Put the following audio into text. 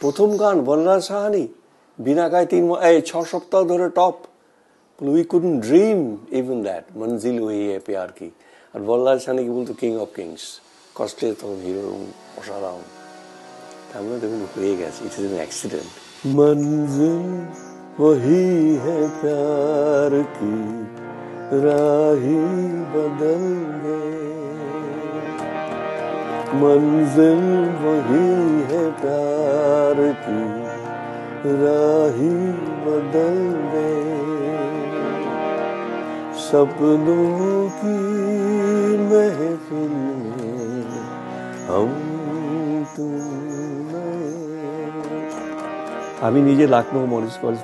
প্রথম গান বলরাজ সাহানি বিনা গায়ে তিন মা- এই ছ সপ্তাহ ধরে top we couldn't dream even that মঞ্জিল ওই পেয়ার কি আর বলরাজ সাহানি কি বলতো কিং অফ কিংস কষ্টে তখন হিরো অসাধারণ তার মধ্যে দেখুন হয়ে গেছে ইট ইজ এন অ্যাক্সিডেন্ট মঞ্জিল वही है प्यार की राही बदल गए मंजिल वही है प्यार की राही बदल गए सपनों की महफिल में हम तुम मैं। আমি নিজে লখনৌ মরিস কলেজ